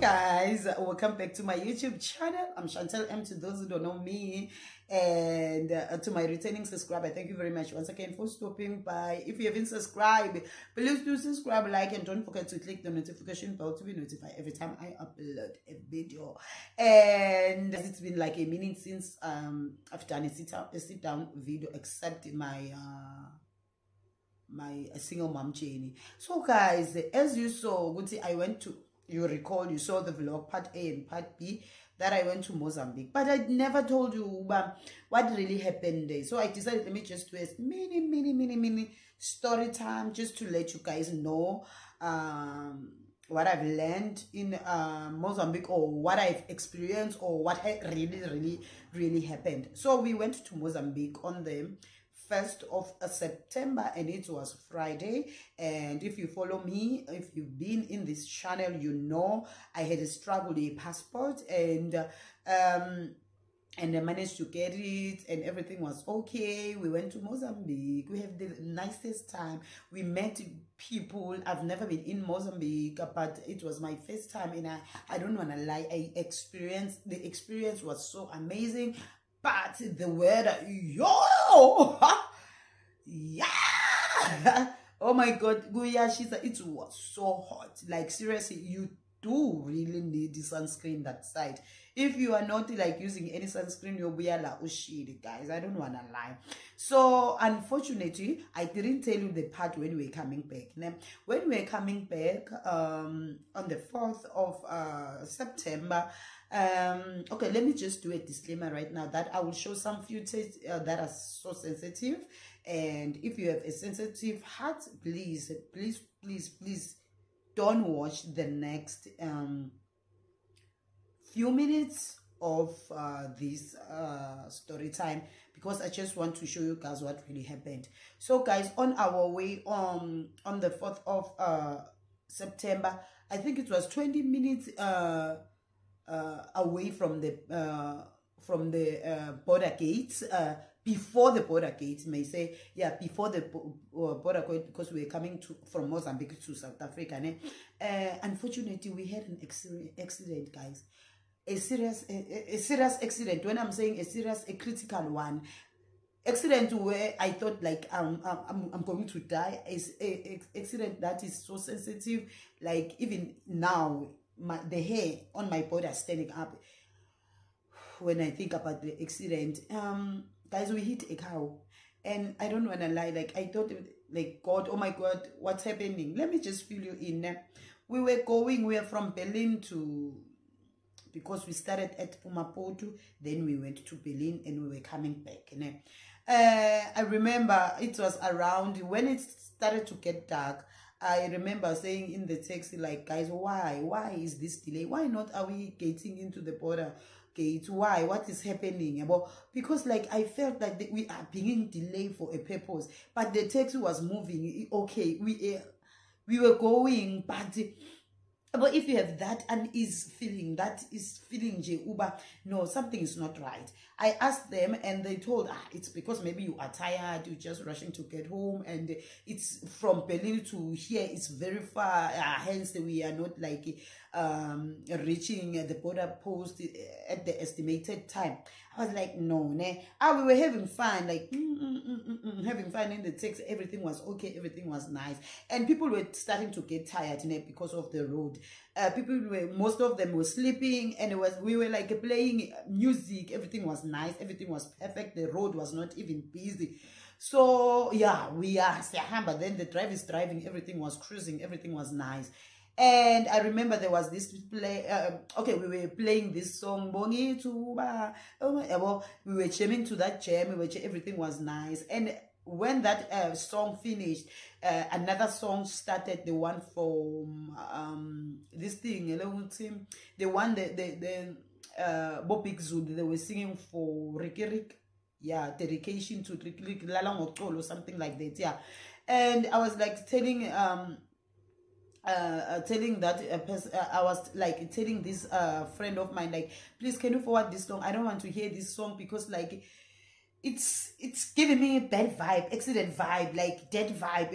guys welcome back to my youtube channel. I'm chantel m to those who don't know me and uh, to my returning subscriber. Thank you very much once again for stopping by. If you haven't subscribed please do subscribe like and don't forget to click the notification bell to be notified every time i upload a video. And it's been like a minute since um i've done a sit, a sit down video except my uh my single mom journey. So guys as you saw i went to you recall you saw the vlog part a and part b that i went to mozambique. But i never told you what really happened there. So i decided let me just do a mini mini mini mini story time just to let you guys know um, what i've learned in uh, mozambique or what i've experienced or what really really really happened. So we went to mozambique on the 1st of September and it was Friday and if you follow me if you've been in this channel you know I had a struggle with a passport and um and I managed to get it and everything was okay. We went to Mozambique. We have the nicest time. We met people. I've never been in Mozambique, but it was my first time and I, I don't want to lie. I experienced, the experience was so amazing. But the weather, yo, yeah. Oh my God, Guyashisa, it was so hot. Like seriously, you do really need the sunscreen that side. If you are not like using any sunscreen, you'll be like, oh shit, guys. I don't want to lie. So, unfortunately, I didn't tell you the part when we're coming back. Now, when we're coming back um, on the 4th of uh, September, um okay let me just do a disclaimer right now that i will show some footage uh, that are so sensitive and if you have a sensitive heart please please please please don't watch the next um few minutes of uh, this uh, story time because I just want to show you guys what really happened. So guys, on our way um on the 4th of uh September, I think it was 20 minutes uh uh, away from the uh, from the uh, border gates uh, before the border gates may say yeah before the uh, border gate because we were coming to from Mozambique to South Africa uh, unfortunately we had an accident guys. A serious a, a serious accident. When I'm saying a serious a critical one accident where I thought like um, I'm, I'm going to die is a, a accident that is so sensitive like even now my the hair on my body are standing up when I think about the accident. Um, guys, we hit a cow, and I don't want to lie. Like I thought, like God, oh my God, what's happening? Let me just fill you in. We were going. We were from Bilene to because we started at Umapoto, then we went to Bilene, and we were coming back. And uh, I remember it was around when it started to get dark. I remember saying in the taxi, like, guys, why? Why is this delay? Why not are we getting into the border gate? Why? What is happening? About because like I felt like we are being delayed for a purpose, but the taxi was moving. Okay, we uh, we were going, but but if you have that unease feeling, that is feeling je uba, no, something is not right. I asked them and they told, ah, it's because maybe you are tired, you're just rushing to get home, and it's from Bilene to here, it's very far, uh, hence we are not like um, reaching the border post at the estimated time. I was like, no, ne. Ah, we were having fun, like mm, mm, mm, mm, mm having fun in the text. Everything was okay, everything was nice, and people were starting to get tired, ne, because of the road. Uh, people were, most of them were sleeping, and it was we were like playing music. Everything was nice, everything was perfect. The road was not even busy. So yeah, we are but then the driver is driving, everything was cruising, everything was nice. And I remember there was this play. Uh, okay, we were playing this song, Bongi Tuba. Oh, we were jamming to that jam. We were everything was nice. And when that uh, song finished, uh, another song started. The one from um, this thing, team. The one that the the uh, Bobik Zulu. They were singing for Riky Rick. Yeah, dedication to Riky Rick Lalang or something like that. Yeah, and I was like telling um uh, uh, telling that uh, person, uh, I was like telling this uh, friend of mine, like, please, can you forward this song? I don't want to hear this song because, like, it's it's giving me a bad vibe, accident vibe, like dead vibe.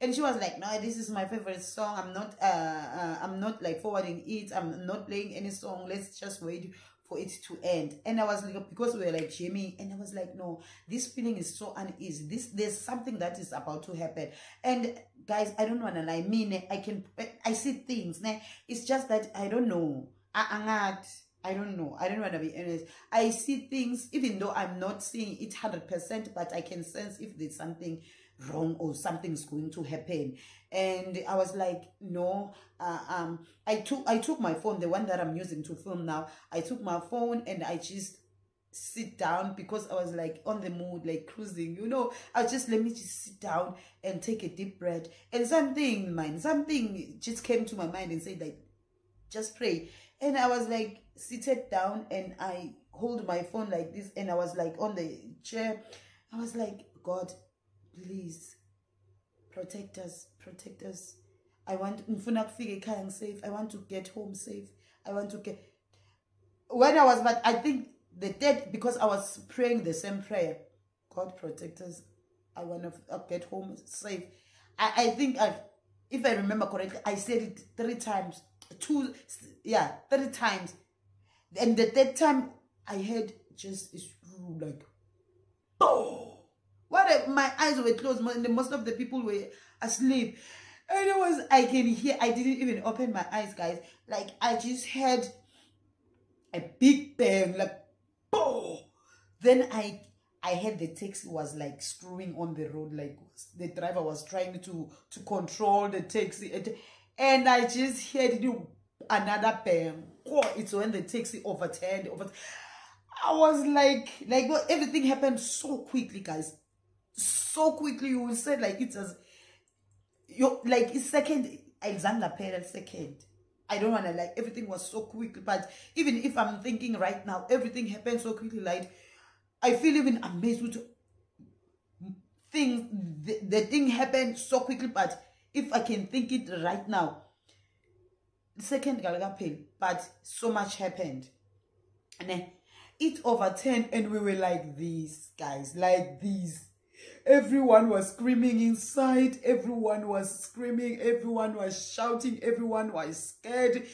And she was like, No, this is my favorite song. I'm not uh, uh I'm not like forwarding it. I'm not playing any song. Let's just wait for it to end. And I was like, because we were like Jamie, and I was like, no, this feeling is so uneasy. This there's something that is about to happen. And guys, I don't wanna lie. Mean, I can I see things. It's just that I don't know. I, I don't know. I don't want to be honest. I see things, even though I'm not seeing it 100%, but I can sense if there's something wrong or something's going to happen. And I was like, no. Uh, um, I took I took my phone, the one that I'm using to film now. I took my phone and I just sit down because I was like on the mood, like cruising, you know. I just let me just sit down and take a deep breath. And something, mind, something just came to my mind and said like, just pray. And I was like seated down and I hold my phone like this and I was like on the chair. I was like, God, please protect us, protect us. I want ngifuna kufika ekhaya safe. I want to get home safe. I want to get when I was but I think the dead because I was praying the same prayer. God protect us. I want to uh, get home safe. I, I think I if I remember correctly, I said it three times. Two yeah, three times. And at that time I heard just like oh what my eyes were closed, most of the people were asleep. Was, I can hear, I didn't even open my eyes, guys. Like, I just heard a big bang, like, boom. Then I, I heard the taxi was like screwing on the road, like the driver was trying to, to control the taxi. And, and I just heard another bang. Oh, it's when the taxi overturned. Over, I was like, like everything happened so quickly, guys so quickly you will say like it's as you like it's second Alexander Perel second. I don't wanna like everything was so quick, but even if I'm thinking right now, everything happened so quickly, like I feel even amazed with things the, the thing happened so quickly, but if I can think it right now, second Galagapel, but so much happened. And then it overturned and we were like these guys, like these Everyone was screaming inside. Everyone was screaming. Everyone was shouting. Everyone was scared.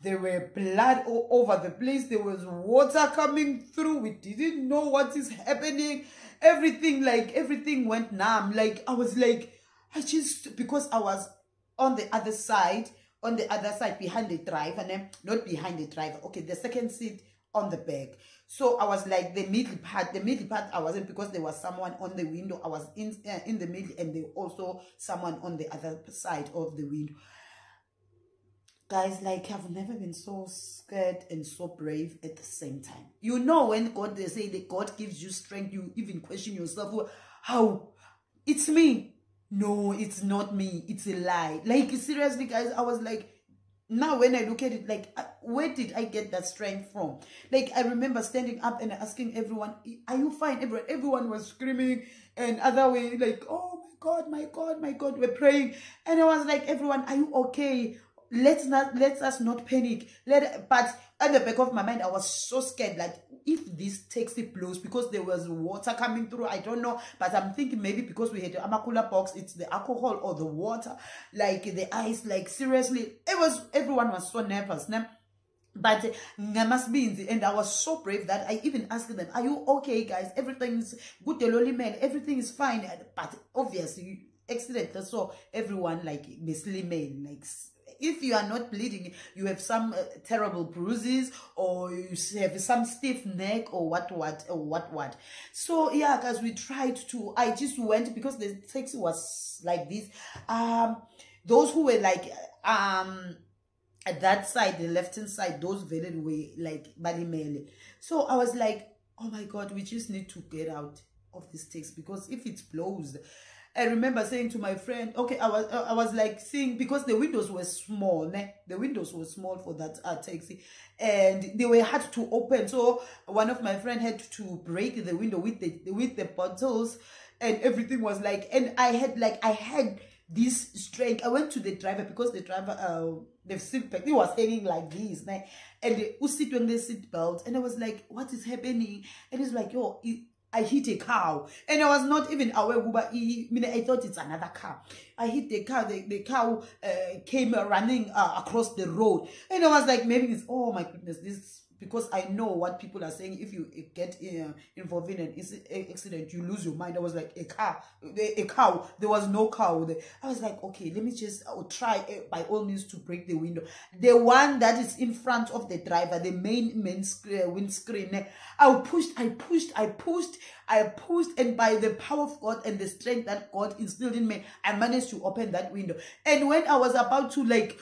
There were blood all over the place. There was water coming through. We didn't know what is happening. Everything, like, everything went numb. Like, I was like, I just, because I was on the other side, on the other side, behind the driver, not behind the driver. Okay, the second seat on the back. So I was like the middle part, the middle part I wasn't because there was someone on the window. I was in uh, in the middle and there also someone on the other side of the window. Guys, like I've never been so scared and so brave at the same time. You know when God, they say that God gives you strength, you even question yourself, how? It's me. No, it's not me. It's a lie. Like seriously, guys, I was like, now when i look at it like uh, where did i get that strength from? Like i remember standing up and asking everyone are you fine? Everyone everyone was screaming and other way like oh my god my god my god we're praying. And i was like everyone are you okay let's not let us not panic. Let but at the back of my mind i was so scared like if this taxi blows because there was water coming through i don't know. But i'm thinking maybe because we had the amakula box it's the alcohol or the water like the ice like seriously it was everyone was so nervous now but ngamasibinzi and i was so brave that i even asked them are you okay guys? Everything's good man everything is fine. But obviously accident so everyone like mislimane like if you are not bleeding, you have some uh, terrible bruises or you have some stiff neck or what, what, or what, what. So yeah, guys, we tried to, I just went because the taxi was like this. Um, those who were like, um, at that side, the left hand side, those very way like Balimele. So I was like, oh my God, we just need to get out of this taxi because if it blows, I remember saying to my friend, okay, I was I was like seeing because the windows were small, ne? the windows were small for that uh, taxi, and they were hard to open. So one of my friend had to break the window with the with the bottles, and everything was like, and I had like I had this strength. I went to the driver because the driver, uh, the seat he was hanging like this, ne? and the sit on the seat belt, and I was like, what is happening? And he's like, yo. It, I hit a cow. And I was not even aware Guba, I mean I thought it's another car I hit the cow, the, the cow uh, came running uh, across the road. And I was like maybe it's oh my goodness this because I know what people are saying. If you get uh, involved in an accident, you lose your mind. I was like, a car, a cow. There was no cow there. I was like, okay, let me just I'll try uh, by all means to break the window. The one that is in front of the driver, the main main uh, windscreen. I pushed, I pushed, I pushed, I pushed, and by the power of God and the strength that God instilled in me, I managed to open that window. And when I was about to like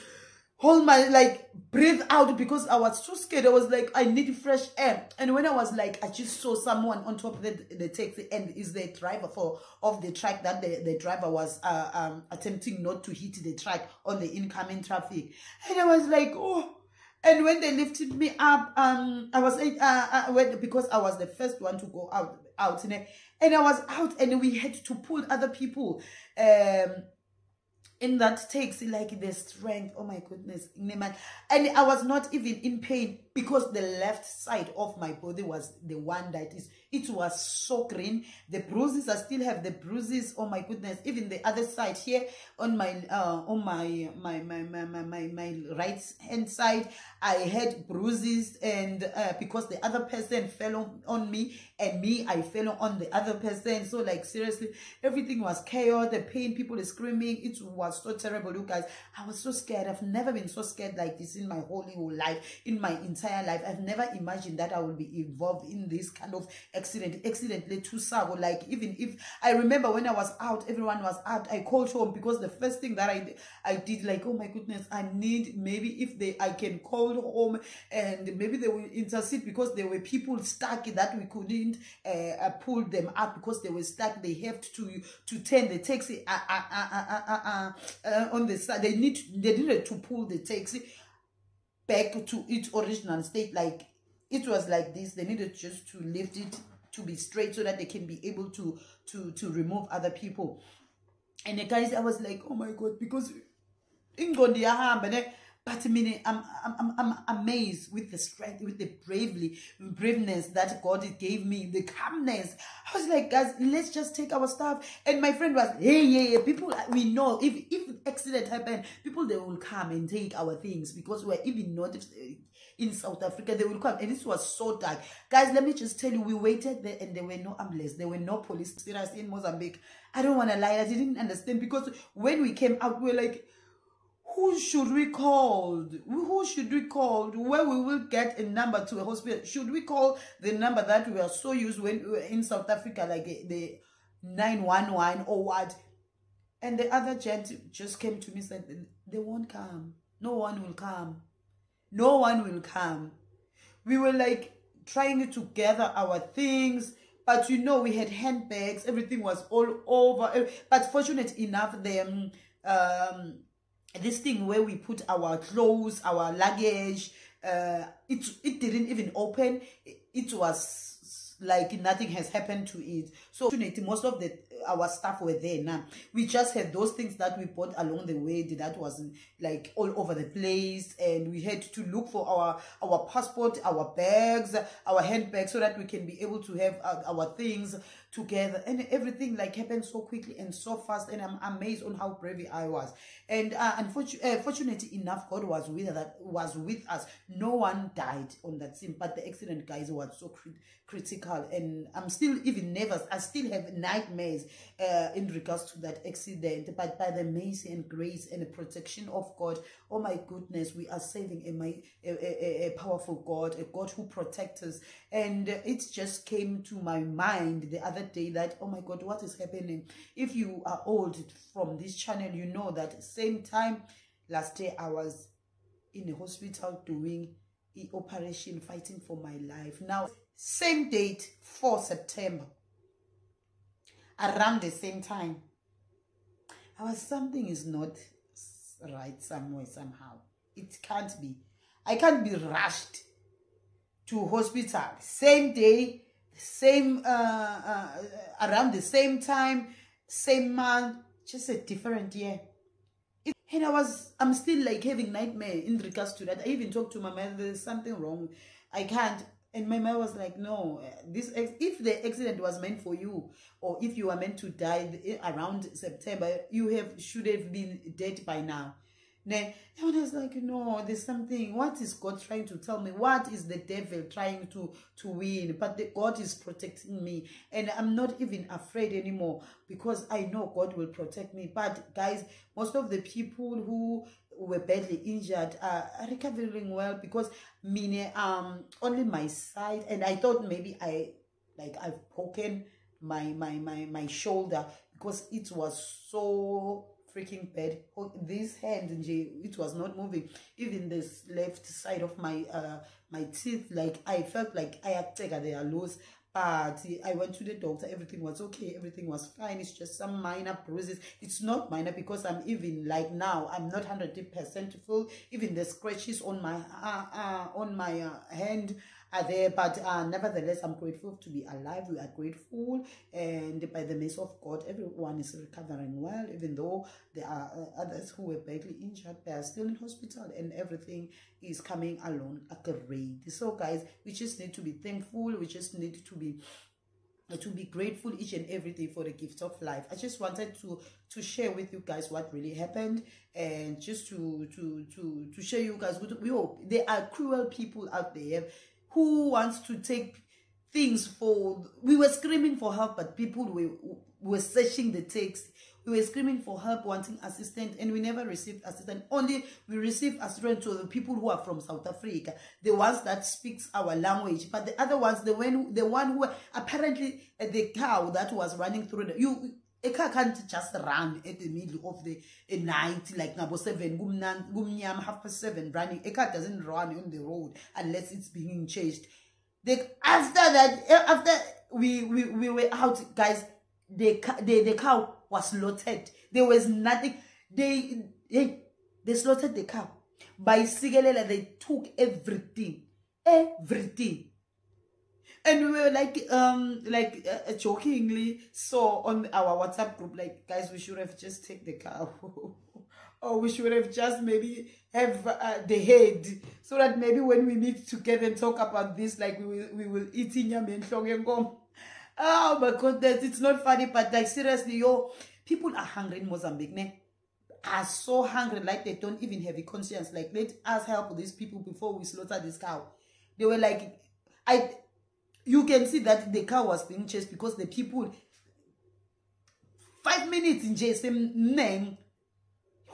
hold my like breathe out because I was too scared. I was like, I need fresh air. And when I was like, I just saw someone on top of the, the taxi and is the driver for of the track that the, the driver was uh, um, attempting not to hit the track on the incoming traffic. And I was like, oh. And when they lifted me up, um, I was uh, uh, when, because I was the first one to go out, out, and I was out, and we had to pull other people. Um, and that takes like the strength. Oh my goodness. And i was not even in pain because the left side of my body was the one that is it was so green. The bruises i still have the bruises oh my goodness. Even the other side here on my uh on my my my my my, my, my right hand side i had bruises and uh, because the other person fell on, on me and me i fell on the other person. So like seriously everything was chaos the pain people screaming. It was so terrible. You guys i was so scared. I've never been so scared like this in my whole life in my entire life. I've never imagined that i will be involved in this kind of accident accidentally too sabo. Like even if i remember when i was out everyone was out i called home because the first thing that i i did like oh my goodness i need maybe if they i can call home and maybe they will intercede because there were people stuck that we couldn't uh, uh, pull them up because they were stuck. They have to to turn the taxi uh, uh, on the side. They need they needed to pull the taxi back to its original state. Like it was like this. They needed just to lift it to be straight so that they can be able to to to remove other people. And the guys i was like oh my god because ingqondo iyahamba ne but I mean, I'm, I'm, I'm amazed with the strength, with the bravely, braveness that God gave me, the calmness. I was like, guys, let's just take our stuff. And my friend was, hey, yeah, yeah, people, we know if, if accident happened, people, they will come and take our things because we're even not uh, in South Africa, they will come. And this was so dark. Guys, let me just tell you, we waited there and there were no ambulance. There were no police. In Mozambique. I don't want to lie. I didn't understand because when we came out, we were like, who should we call? Who should we call? Where we will get a number to a hospital? Should we call the number that we are so used when we were in South Africa, like eh, the 911 or what? And the other gent just came to me and said, they won't come. No one will come. No one will come. We were like trying to gather our things, but you know, we had handbags, everything was all over. Eh, but fortunate enough, the um, um this thing where we put our clothes, our luggage, uh, it, it didn't even open. It, it was like nothing has happened to it. So most of the our staff were there. Now. We just had those things that we bought along the way that was like all over the place. And we had to look for our our passport, our bags, our handbags so that we can be able to have our, our things together. And everything like happened so quickly and so fast. And i'm amazed on how brave i was. And uh, unfortunately uh, fortunately enough god was with that was with us. No one died on that scene but the accident guys was so crit critical. And i'm still even nervous. I still have nightmares uh, in regards to that accident. But by the mercy and grace and the protection of god oh my goodness we are saving a, a, a, a powerful god a god who protects us. And it just came to my mind the other day that oh my god what is happening? If you are old from this channel you know that same time last day i was in the hospital doing a operation fighting for my life. Now same date 4 september around the same time. I was something is not right somewhere somehow. It can't be. I can't be rushed to hospital. Same day same uh, uh, around the same time same month just a different year. And i was i'm still like having nightmare in regards to that. I even talked to my mother there's something wrong. I can't And my mother was like, no, eh, this if the accident was meant for you, or if you were meant to die eh, around September, you have should have been dead by now. And I was like, no, there's something. What is God trying to tell me? What is the devil trying to, to win? But the, God is protecting me. And I'm not even afraid anymore because I know God will protect me. But guys, most of the people who were badly injured are recovering well because meaning um only my side and I thought maybe I like I've broken my my my my shoulder because it was so freaking bad. Oh, this hand, it was not moving. Even this left side of my uh my teeth, like I felt like I had taken their loose. But I went to the doctor, everything was okay, everything was fine. It's just some minor bruises. It's not minor because I'm even like now, I'm not 100% full. Even the scratches on my uh, uh, on my uh, hand are there. But uh, nevertheless, I'm grateful to be alive. We are grateful. And by the mercy of God, everyone is recovering well, even though there are uh, others who were badly injured. They are still in hospital and everything is coming along great. So guys, we just need to be thankful. We just need to be to be grateful each and every day for the gift of life i just wanted to to share with you guys what really happened and just to to to to share you guys we hope there are cruel people out there who wants to take things for we were screaming for help but people were were searching the text. We were screaming for help wanting assistance and we never received assistance. Only we received assistance to the people who are from south africa the ones that speaks our language. But the other ones the one the one who apparently the cow that was running through the you a car can't just run at the middle of the night like number seven gumnyam half past seven running. A car doesn't run on the road unless it's being chased. The after that after we we, we were out guys the, the the cow was slaughtered. There was nothing. They they, they slaughtered the cow. By sigelela they took everything everything and we were like um like uh, jokingly so on our whatsapp group like guys we should have just take the car or we should have just maybe have uh, the head so that maybe when we meet together and talk about this like we will we will eat in your oh my goodness it's not funny but like seriously yo people are hungry in mozambique ne? are so hungry like they don't even have a conscience. Like let us help these people before we slaughter this cow. They were like i you can see that the car was being chased because the people five minutes in jail same name.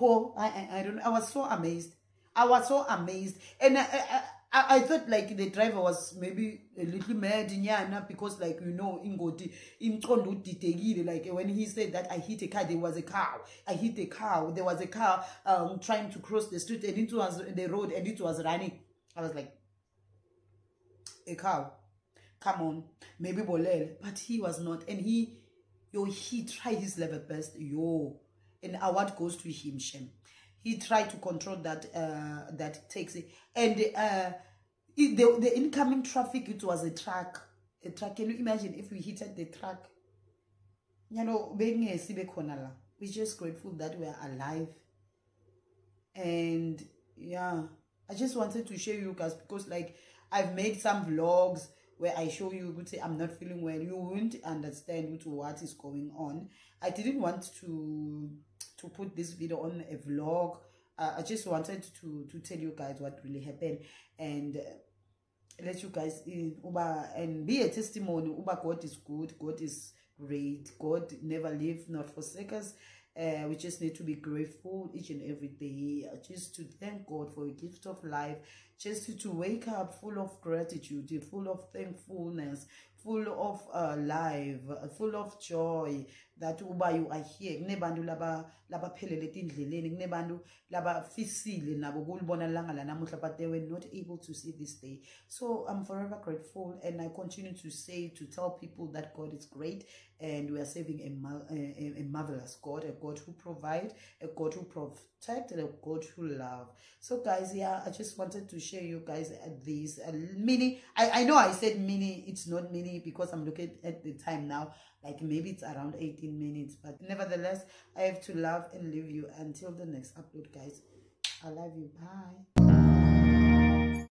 Oh I, I i don't know. I was so amazed. I was so amazed. And I, I, I, I thought like the driver was maybe a little mad in nyana because like you know ingoti imqondo udidekile like when he said that I hit a car there was a cow. I hit a cow. There was a car um trying to cross the street and it was the road and it was running. I was like a cow come on. Maybe bolel but he was not. And he yo he tried his level best yo. And award goes to him shem. He tried to control that uh that taxi. And uh the, the incoming traffic it was a truck. A truck. Can you imagine if we hit the truck? You know we're just grateful that we're alive. And yeah i just wanted to share you guys because like i've made some vlogs where I show you, would say I'm not feeling well, you won't understand what is going on. I didn't want to to put this video on a vlog. Uh, I just wanted to to tell you guys what really happened and uh, let you guys in uba and be a testimony. Uba God is good, God is great, God never leave not forsake us. Uh, we just need to be grateful each and every day uh, just to thank god for a gift of life just to, to wake up full of gratitude full of thankfulness full of uh, life full of joy that uba you are here. Kunebantu laba labaphelele etindleleni kunebantu labafisile nabo kulibona langa lanamuhla but they were not able to see this day. So i'm forever grateful and i continue to say to tell people that god is great and we are serving a, a, a marvelous god a god who provide a god who protect and a god who love. So guys yeah i just wanted to share you guys this uh, mini I, I know i said mini it's not mini because i'm looking at the time now like maybe it's around 18 minutes but nevertheless i have to love and leave you until the next upload guys. I love you. Bye